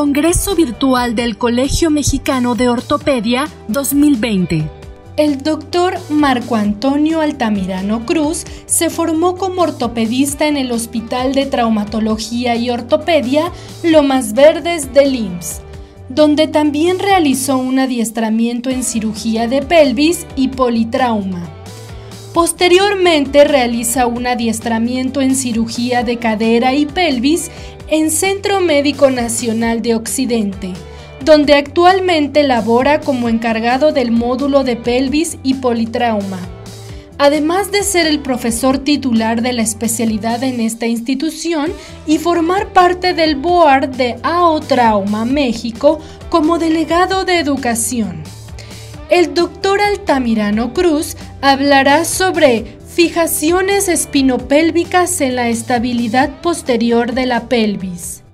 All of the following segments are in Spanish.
Congreso Virtual del Colegio Mexicano de Ortopedia 2020. El doctor Marco Antonio Altamirano Cruz se formó como ortopedista en el Hospital de Traumatología y Ortopedia Lomas Verdes del IMSS, donde también realizó un adiestramiento en cirugía de pelvis y politrauma. Posteriormente realiza un adiestramiento en cirugía de cadera y pelvis en Centro Médico Nacional de Occidente, donde actualmente labora como encargado del módulo de pelvis y politrauma. Además de ser el profesor titular de la especialidad en esta institución y formar parte del board de AO Trauma México como delegado de educación. El doctor Altamirano Cruz hablará sobre fijaciones espinopélvicas en la estabilidad posterior de la pelvis.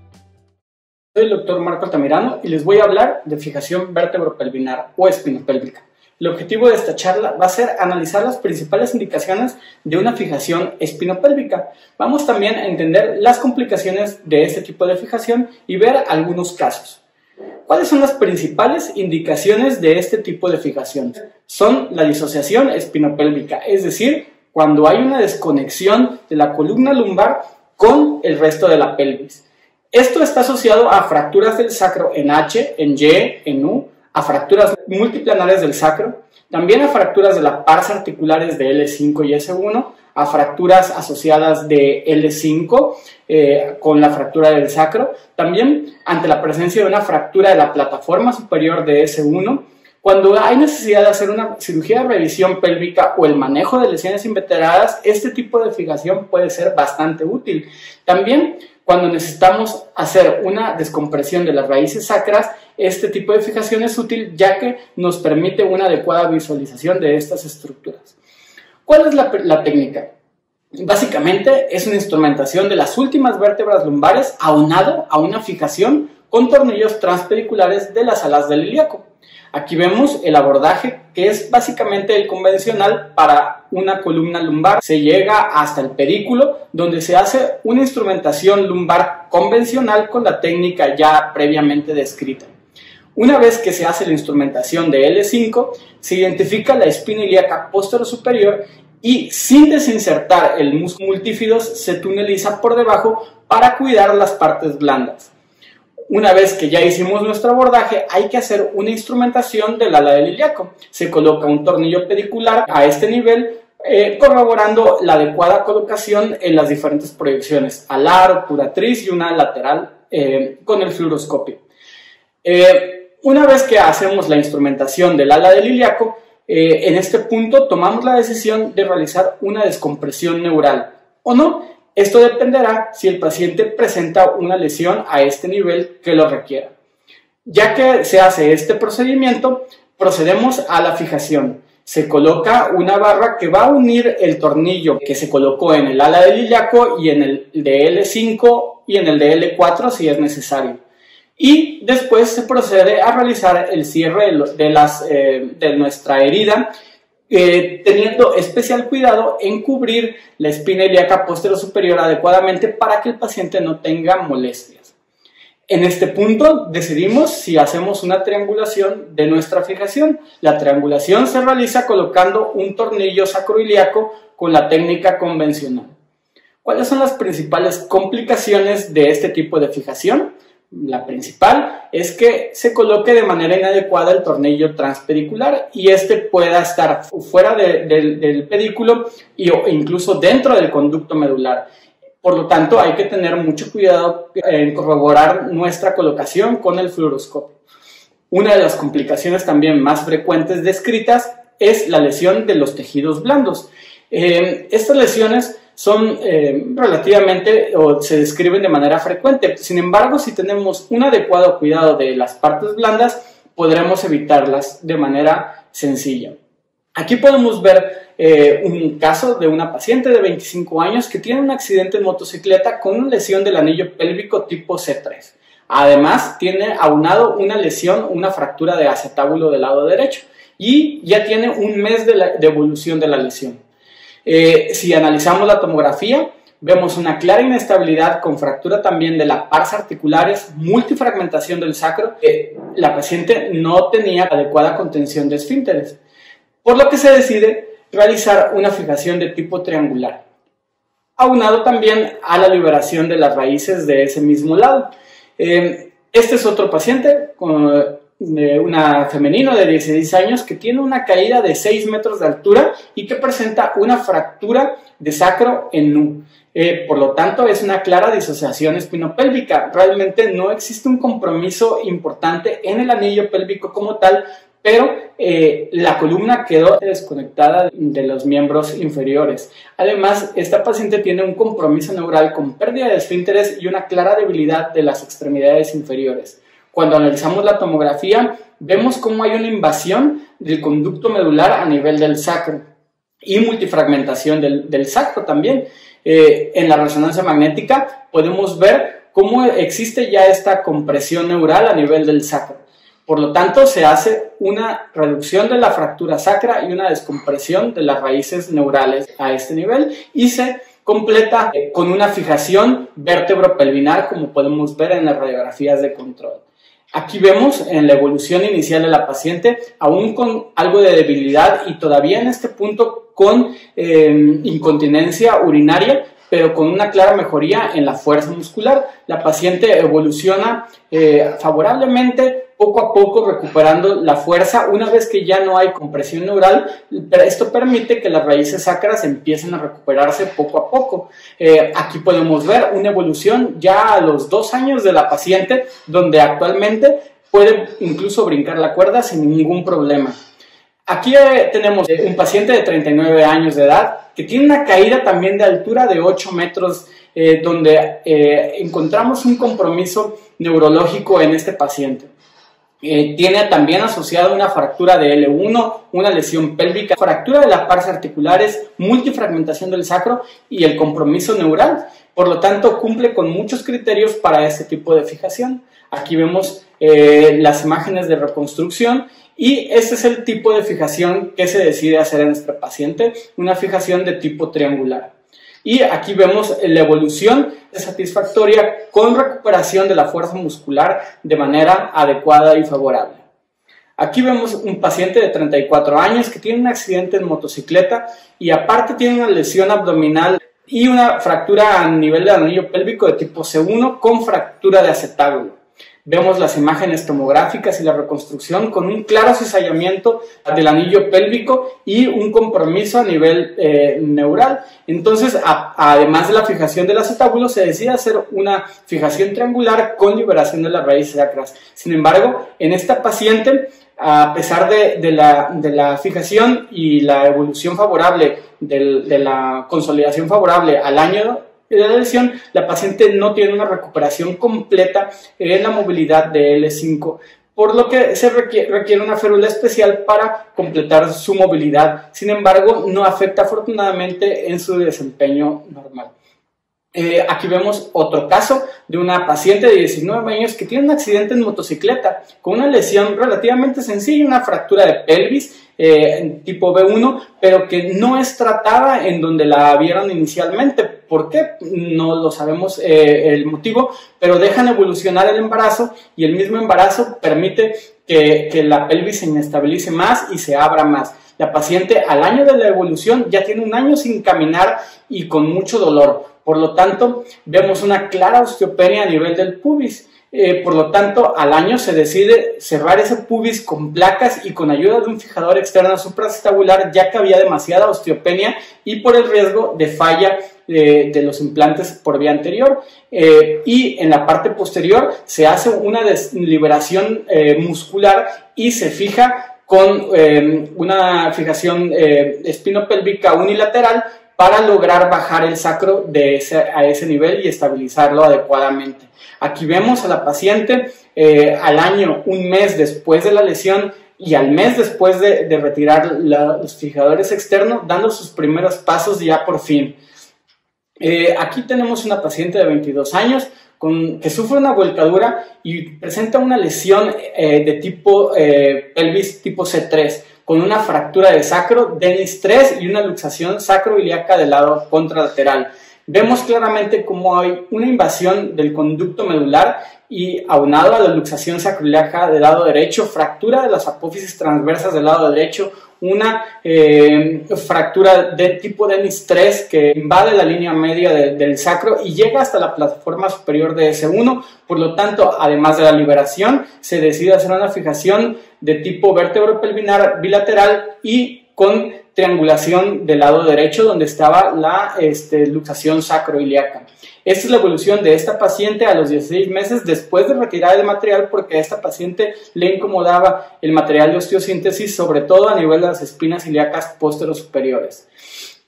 Soy el doctor Marco Altamirano y les voy a hablar de fijación vértebro-pelvinar o espinopélvica. El objetivo de esta charla va a ser analizar las principales indicaciones de una fijación espinopélvica. Vamos también a entender las complicaciones de este tipo de fijación y ver algunos casos. ¿Cuáles son las principales indicaciones de este tipo de fijación? Son la disociación espinopélvica, es decir, cuando hay una desconexión de la columna lumbar con el resto de la pelvis. Esto está asociado a fracturas del sacro en H, en Y, en U, a fracturas multiplanares del sacro, también a fracturas de las pares articulares de L5 y S1, a fracturas asociadas de L5 eh, con la fractura del sacro, también ante la presencia de una fractura de la plataforma superior de S1, cuando hay necesidad de hacer una cirugía de revisión pélvica o el manejo de lesiones inveteradas, este tipo de fijación puede ser bastante útil. También cuando necesitamos hacer una descompresión de las raíces sacras, este tipo de fijación es útil ya que nos permite una adecuada visualización de estas estructuras. ¿Cuál es la, técnica? Básicamente es una instrumentación de las últimas vértebras lumbares aunado a una fijación con tornillos transpediculares de las alas del ilíaco. Aquí vemos el abordaje que es básicamente el convencional para una columna lumbar. Se llega hasta el pedículo donde se hace una instrumentación lumbar convencional con la técnica ya previamente descrita. Una vez que se hace la instrumentación de L5, se identifica la espina ilíaca posterior superior y sin desinsertar el músculo multífidos se tuneliza por debajo para cuidar las partes blandas. Una vez que ya hicimos nuestro abordaje, hay que hacer una instrumentación del ala del ilíaco. Se coloca un tornillo pedicular a este nivel, eh, corroborando la adecuada colocación en las diferentes proyecciones, alar, obturatriz y una lateral eh, con el fluoroscopio. Eh, una vez que hacemos la instrumentación del ala del ilíaco, en este punto tomamos la decisión de realizar una descompresión neural o no, esto dependerá si el paciente presenta una lesión a este nivel que lo requiera. Ya que se hace este procedimiento, procedemos a la fijación. Se coloca una barra que va a unir el tornillo que se colocó en el ala del ilíaco y en el de L5 y en el de L4 si es necesario. Y después se procede a realizar el cierre de, las, eh, de nuestra herida eh, teniendo especial cuidado en cubrir la espina ilíaca posterior superior adecuadamente para que el paciente no tenga molestias. En este punto decidimos si hacemos una triangulación de nuestra fijación. La triangulación se realiza colocando un tornillo sacroiliaco con la técnica convencional. ¿Cuáles son las principales complicaciones de este tipo de fijación? La principal es que se coloque de manera inadecuada el tornillo transpedicular y este pueda estar fuera del pedículo e incluso dentro del conducto medular. Por lo tanto, hay que tener mucho cuidado en corroborar nuestra colocación con el fluoroscopio. Una de las complicaciones también más frecuentes descritas es la lesión de los tejidos blandos. Eh, estas lesiones son eh, relativamente o se describen de manera frecuente. Sin embargo, si tenemos un adecuado cuidado de las partes blandas, podremos evitarlas de manera sencilla. Aquí podemos ver eh, un caso de una paciente de 25 años que tiene un accidente en motocicleta con una lesión del anillo pélvico tipo C3. Además, tiene aunado una lesión, una fractura de acetábulo del lado derecho y ya tiene un mes de evolución de la lesión. Eh, si analizamos la tomografía, vemos una clara inestabilidad con fractura también de las pares articulares, multifragmentación del sacro. la paciente no tenía adecuada contención de esfínteres, por lo que se decide realizar una fijación de tipo triangular, aunado también a la liberación de las raíces de ese mismo lado. Eh, este es otro paciente con una femenino de 16 años que tiene una caída de 6 metros de altura y que presenta una fractura de sacro en nu. Eh, por lo tanto, es una clara disociación espinopélvica. Realmente no existe un compromiso importante en el anillo pélvico como tal, pero eh, la columna quedó desconectada de los miembros inferiores. Además, esta paciente tiene un compromiso neural con pérdida de esfínteres y una clara debilidad de las extremidades inferiores. Cuando analizamos la tomografía, vemos cómo hay una invasión del conducto medular a nivel del sacro y multifragmentación del, sacro también. Eh, en la resonancia magnética podemos ver cómo existe ya esta compresión neural a nivel del sacro. Por lo tanto, se hace una reducción de la fractura sacra y una descompresión de las raíces neurales a este nivel y se completa con una fijación vértebro-pelvinar como podemos ver en las radiografías de control. Aquí vemos en la evolución inicial de la paciente, aún con algo de debilidad y todavía en este punto con em, incontinencia urinaria, pero con una clara mejoría en la fuerza muscular. La paciente evoluciona eh, favorablemente poco a poco recuperando la fuerza una vez que ya no hay compresión neural. Esto permite que las raíces sacras empiecen a recuperarse poco a poco. Eh, aquí podemos ver una evolución ya a los dos años de la paciente, donde actualmente puede incluso brincar la cuerda sin ningún problema. Aquí eh, tenemos un paciente de 39 años de edad que tiene una caída también de altura de 8 metros, eh, donde encontramos un compromiso neurológico en este paciente. Eh, tiene también asociada una fractura de L1, una lesión pélvica, fractura de las partes articulares, multifragmentación del sacro y el compromiso neural. Por lo tanto, cumple con muchos criterios para este tipo de fijación. Aquí vemos eh, las imágenes de reconstrucción y este es el tipo de fijación que se decide hacer en este paciente, una fijación de tipo triangular. Y aquí vemos la evolución satisfactoria con recuperación de la fuerza muscular de manera adecuada y favorable. Aquí vemos un paciente de 34 años que tiene un accidente en motocicleta y aparte tiene una lesión abdominal y una fractura a nivel del anillo pélvico de tipo C1 con fractura de acetábulo. Vemos las imágenes tomográficas y la reconstrucción con un claro cizallamiento del anillo pélvico y un compromiso a nivel eh, neural. Entonces, además de la fijación del acetábulo, se decide hacer una fijación triangular con liberación de las raíces sacras. Sin embargo, en esta paciente, a pesar de, la, fijación y la evolución favorable de la consolidación favorable al año de la lesión, la paciente no tiene una recuperación completa en la movilidad de L5, por lo que se requiere, una férula especial para completar su movilidad. Sin embargo, no afecta afortunadamente en su desempeño normal. Eh, aquí vemos otro caso de una paciente de 19 años que tiene un accidente en motocicleta con una lesión relativamente sencilla, una fractura de pelvis eh, tipo B1, pero que no es tratada en donde la vieron inicialmente. ¿Por qué? No lo sabemos eh, el motivo, pero dejan evolucionar el embarazo y el mismo embarazo permite que, la pelvis se inestabilice más y se abra más. La paciente al año de la evolución ya tiene un año sin caminar y con mucho dolor. Por lo tanto, vemos una clara osteopenia a nivel del pubis. Eh, por lo tanto, al año se decide cerrar ese pubis con placas y con ayuda de un fijador externo supraacetabular, ya que había demasiada osteopenia y por el riesgo de falla eh, de los implantes por vía anterior. Eh, y en la parte posterior se hace una liberación muscular y se fija con una fijación espinopélvica unilateral para lograr bajar el sacro de ese, a ese nivel y estabilizarlo adecuadamente. Aquí vemos a la paciente eh, al año, un mes después de la lesión y al mes después de, retirar los fijadores externos, dando sus primeros pasos ya por fin. Eh, aquí tenemos una paciente de 22 años que sufre una volcadura y presenta una lesión eh, de tipo pelvis tipo C3 con una fractura de sacro, Denis 3 y una luxación sacroiliaca del lado contralateral. vemos claramente cómo hay una invasión del conducto medular y aunado a la luxación sacroiliaca del lado derecho, fractura de las apófisis transversas del lado derecho, una eh, fractura de tipo Denis 3 que invade la línea media del sacro y llega hasta la plataforma superior de S1. Por lo tanto, además de la liberación, se decide hacer una fijación de tipo vértebro pelvinar bilateral y con triangulación del lado derecho donde estaba la este, luxación sacroiliaca. Esta es la evolución de esta paciente a los 16 meses después de retirar el material porque a esta paciente le incomodaba el material de osteosíntesis, sobre todo a nivel de las espinas ilíacas pósteros superiores.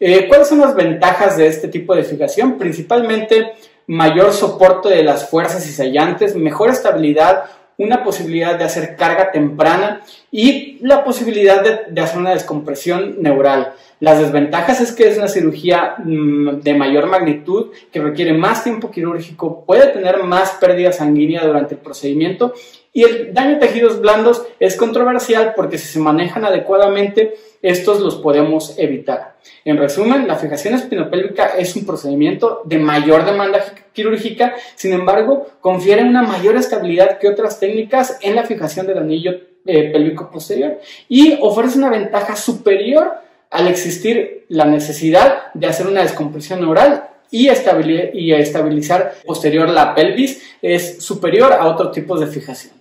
Eh, ¿Cuáles son las ventajas de este tipo de fijación? Principalmente mayor soporte de las fuerzas y sellantes, mejor estabilidad, una posibilidad de hacer carga temprana y la posibilidad de, hacer una descompresión neural. Las desventajas es que es una cirugía mm, de mayor magnitud que requiere más tiempo quirúrgico, puede tener más pérdida sanguínea durante el procedimiento y el daño a tejidos blandos es controversial porque si se manejan adecuadamente, estos los podemos evitar. En resumen, la fijación espinopélvica es un procedimiento de mayor demanda quirúrgica, sin embargo, confiere una mayor estabilidad que otras técnicas en la fijación del anillo eh, pélvico posterior y ofrece una ventaja superior al existir la necesidad de hacer una descompresión oral y, estabilizar posterior la pelvis es superior a otros tipos de fijación.